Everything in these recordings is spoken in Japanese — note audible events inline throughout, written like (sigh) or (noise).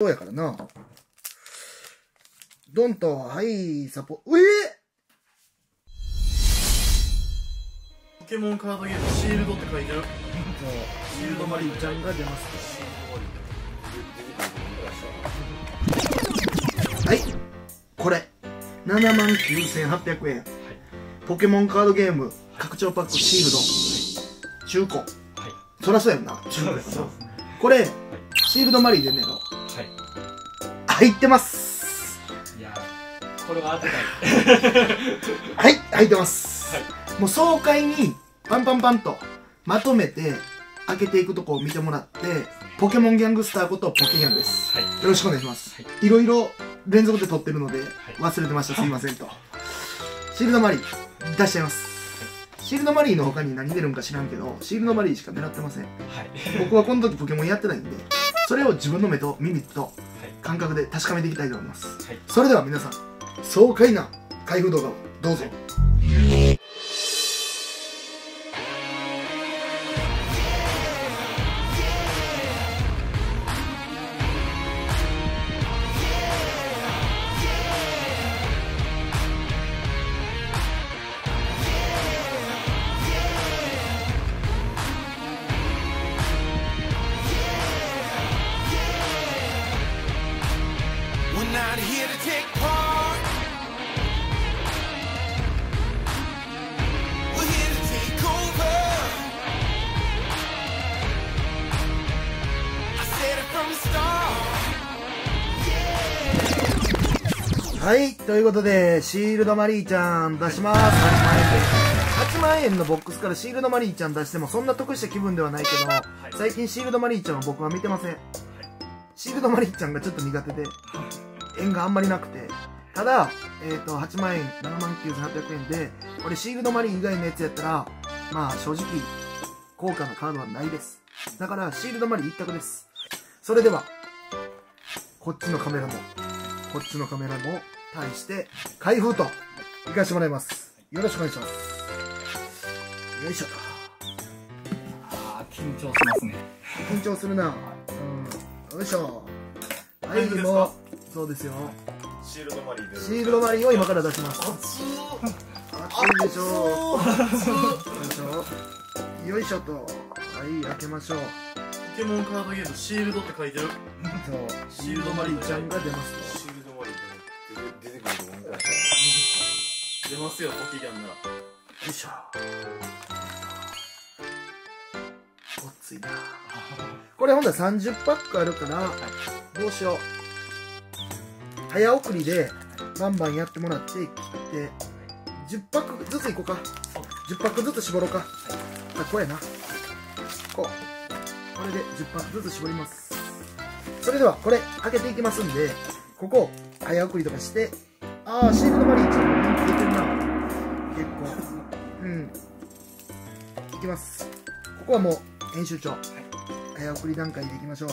そうやからな。ドンと、はい、サポ、ええポケモンカードゲームシールドって書いてるシールドマリーちゃんが出ます。はい。これ。7万9800円。ポケモンカードゲーム、拡張パックシールド。中古。はいそらそうやんな。中古やなこれ、シールドマリーでんねやろ。はい入ってます。いやーこれは当てたい (laughs) はい、入ってます。はいもう爽快に、パンパンパンと、まとめて、開けていくとこを見てもらって、ポケモンギャングスターことポケギャンです。はいよろしくお願いします。はいいろいろ連続で撮ってるので、忘れてました、すいませんと。シールドマリー、出しちゃいます。シールドマリーの他に何出るんか知らんけど、シールドマリーしか狙ってません。はい僕はこの時ポケモンやってないんで、それを自分の目と耳と感覚で確かめていきたいと思います。はいそれでは皆さん、爽快な開封動画をどうぞ。We're はい、ということで、シールドマリーちゃん出します。8万円で。8万円のボックスからシールドマリーちゃん出してもそんな得した気分ではないけど、最近シールドマリーちゃんは僕は見てません。シールドマリーちゃんがちょっと苦手で、縁があんまりなくて、ただ、えっ、と、8万円、7万9800円で、これシールドマリー以外のやつやったら、まあ正直、高価なカードはないです。だから、シールドマリー一択です。それでは、こっちのカメラも、こっちのカメラも対して開封と行かしてもらいます。よろしくお願いします。よいしょ。とあー緊張しますね。緊張するな。うん。よいしょ。はいもうそうですよ。シールドマリーシールドマリーを今から出します。熱熱いでしょよいしょよいしょとはい開けましょうポケモンカードゲームシールドっ。て書いてるそうシールドマリーちゃんが出ますとますよポケギャンなら。よいしょ。ごっついな。これほんなら30パックあるからどうしよう。早送りでバンバンやってもらって切って10パックずついこうか。10パックずつ絞ろうか。あこうやな。こう。これで10パックずつ絞ります。それではこれ開けていきますんでここ早送りとかしてああシールドマリーちいきます。ここはもう編集長。早送り段階でいきましょう。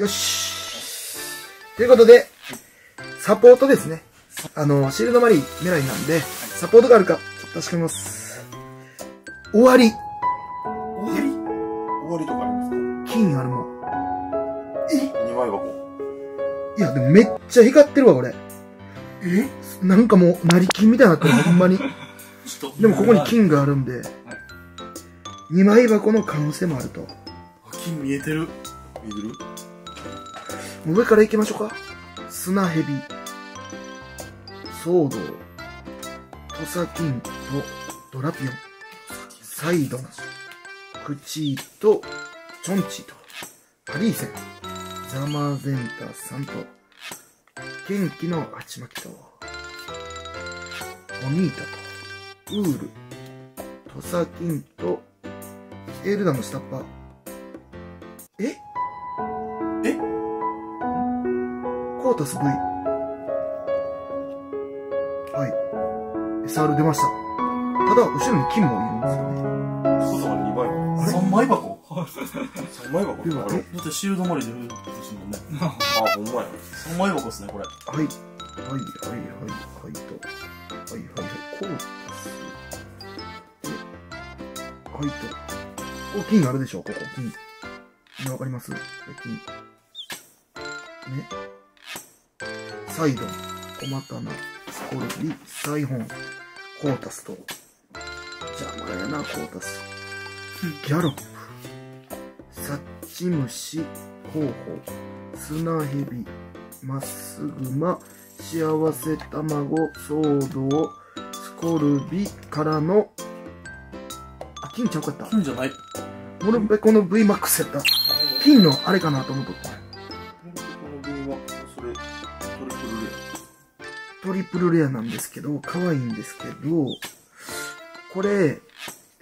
よし。ということでサポートですね。あのシールドマリー狙いなんでサポートがあるか確かめます。終わり。終わり？終わりとかありますか？金あるもん。2枚箱。いやでもめっちゃ光ってるわこれ。え？なんかもう成金みたいになってるほんまに。(laughs) でもここに金があるんで。2枚箱の可能性もあると。も金見えてる。見えてる？う上から行きましょうか。砂蛇。ソード土佐金とドラピオンサイドンクチーとチョンチーとハリーセンザマゼンタさんと元気の鉢巻きとオニータとウール土佐金とエールダの下っ端。え？え？コータス V はい。SR 出ました。ただ後ろに金もいるんですよね。枚箱？3枚箱3枚箱ではあれだってシールドマリー出るですもんね。あ、ほんまや。3枚箱ですね、これ。はい。はい、はい、はい、はい、と。はい、はい、はい。コータス。で、はいと。お、金あるでしょ、ここ、金。ね、わかります金。ね。サイドン、コマタナ、スコルビ、サイホン、コータスと。邪魔やな、コータス。ギャロップ、サッチムシ、ホウホウ、砂ヘビ、まっすぐま、幸せ卵、ソード、スコルビからの、あ、金ちゃうかった？金じゃない。モルベコの VMAX やった。金のあれかなと思っとった。この分は、それ、トリプルレトリプルレアなんですけど、可愛いんですけど、これ、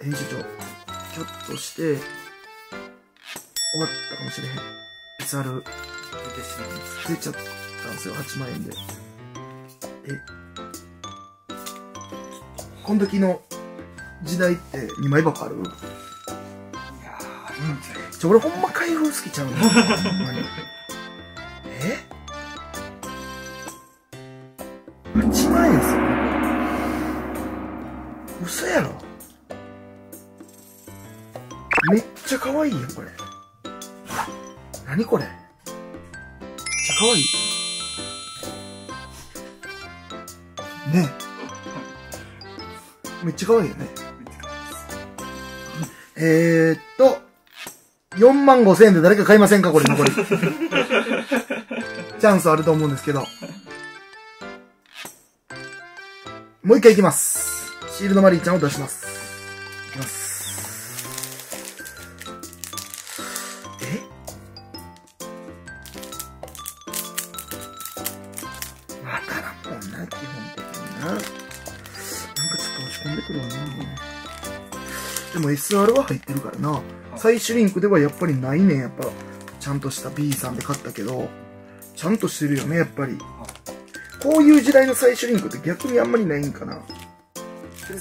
編集長、ひょっとして、終わったかもしれへん。SR 出てしまいます。出ちゃったんですよ、8万円で。え、この時の時代って2枚箱ある？いやー、あるんちゃうちょ、俺ほんま開封好きちゃうねん。(laughs) ほんまに。え ?8 万円っすよ。嘘やろちゃ可愛いやん、これ。何これめっちゃ可愛い。ねえ。めっちゃ可愛いよね。えー、っと、4万5千円で誰か買いませんか？これ残り。(laughs) チャンスあると思うんですけど。もう一回いきます。シールドマリーちゃんを出します。くるわな。でも SR は入ってるからな。最終リンクではやっぱりないねん、やっぱ。ちゃんとした B さんで買ったけど、ちゃんとしてるよね、やっぱり。こういう時代の最終リンクって逆にあんまりないんかな。えっ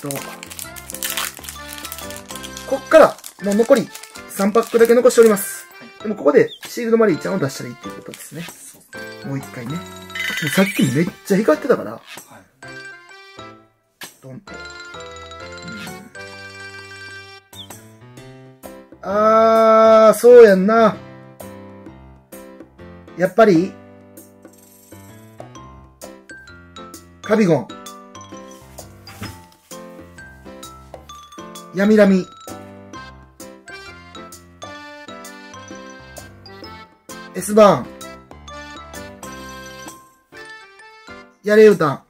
と、こっから、もう残り3パックだけ残しております。でもここでシールドマリーちゃんを出したらいいっていうことですね。もう一回ね。さっきめっちゃ光ってたから。はい。ドンと。うん、あー、そうやんな。やっぱり、カビゴン。ヤミラミ。エスバーン。やれうたん。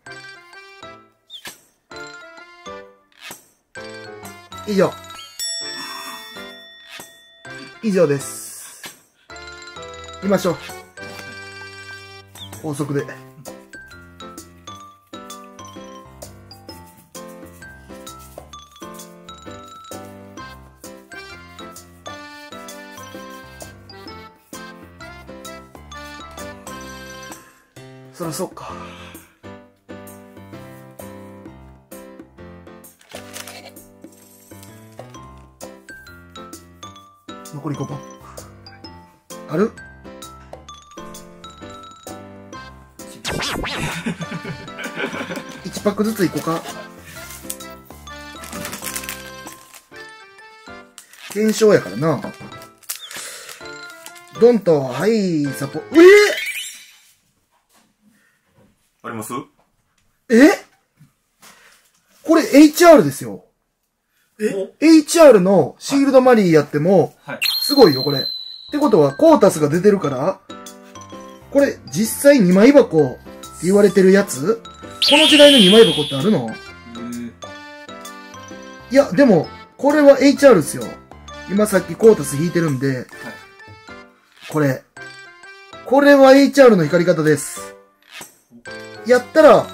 以上。以上です。行きましょう。高速で。そらそうか。残り5本。ある？1パックずついこうか。検証やからな。ドンと、はい、サポ、えあります？え？えこれ HR ですよ。え？HR のシールドマリーやっても、はい。すごいよ、これ。ってことは、コータスが出てるから、これ、実際2枚箱って言われてるやつ？この時代の2枚箱ってあるの？えー、いや、でも、これは HR ですよ。今さっきコータス引いてるんで、はい。これ。これは HR の光り方です。やったら、ワン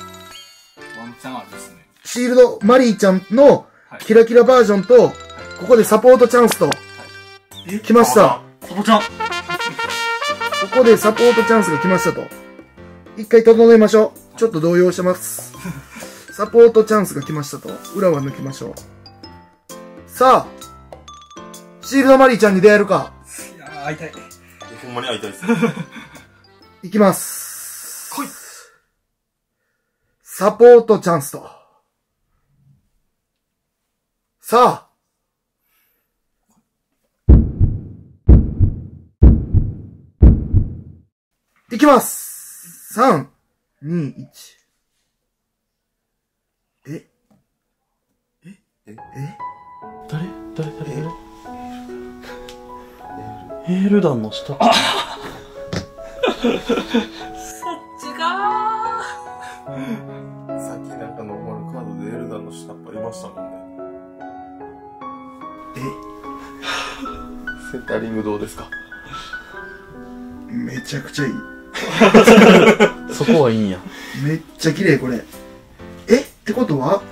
チャンあるですね。シールドマリーちゃんのはい。キラキラバージョンと、ここでサポートチャンスと、え来ました。サボちゃんここでサポートチャンスが来ましたと。一回整えましょう。ちょっと動揺してます。(laughs) サポートチャンスが来ましたと。裏は抜きましょう。さあ、シールドマリーちゃんに出会えるか。いやー、会いたい。ほんまに会いたいです。(laughs) いきます。来いサポートチャンスと。さあ。いきます。3、2、1。ええ？え？え？誰？誰？誰？誰？エール。団の下 (laughs) タリングどうですか？めちゃくちゃいい。(laughs) そこはいいんや。めっちゃ綺麗これ。え？ってことは？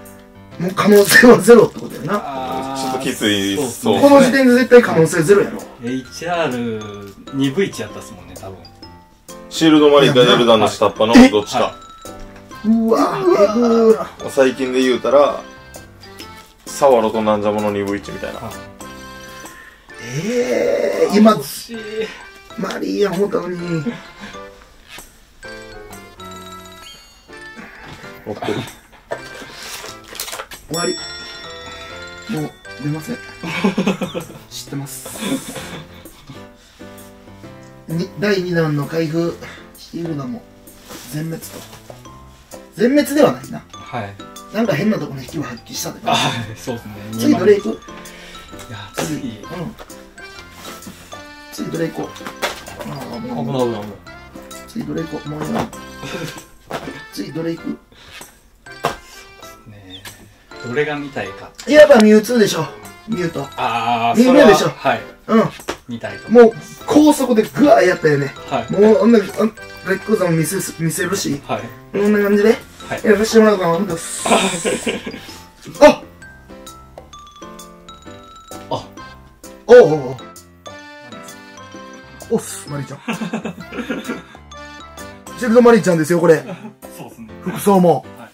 もう可能性はゼロってことやな。あちょっときついそうそう。この時点で絶対可能性ゼロやろ。HR2 分1やったっすもんね、多分。シールドマリーかエルダンの下っ端のどっちか。うわえぐー最近で言うたら、サワロとナンジャモの2分1みたいな。ええー、今。マリーや思ったのに。終わり。もう、出ません。知ってます。に第2弾の開封、シールドも全滅と。全滅ではないな。はい。なんか変なところに引きを発揮したで。あ、そうですね。次どれ行く？いや、次。うん。次どれ行こう。ああ、危ない危ない。次どれ行こう。もうや次どれ行く？ねどれが見たいか。やっぱミュウツーでしょ。ミュウと。ああ、見えるそれはでしょはい。うん。見たいと。もう、高速でグワーやったよね。はい。もう、あんな、あんレックザも見せす、見せるし、はい。こんな感じで、はいやらせてもらおうかなと思っ。ああおうおうおうおっす、マリーちゃん。シェルドマリーちゃんですよ、これ。そうですね。服装も。はい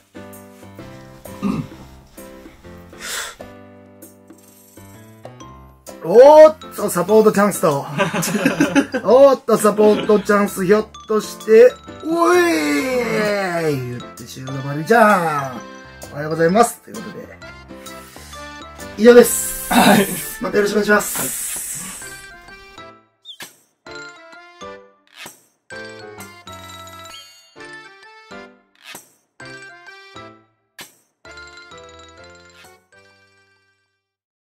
おーっと、サポートチャンスと。おーっと、サポートチャンス、ひょっとして、おいー言って、シェルドマリーちゃん。おはようございます。ということで、以上です。はい。またよろしくお願いします。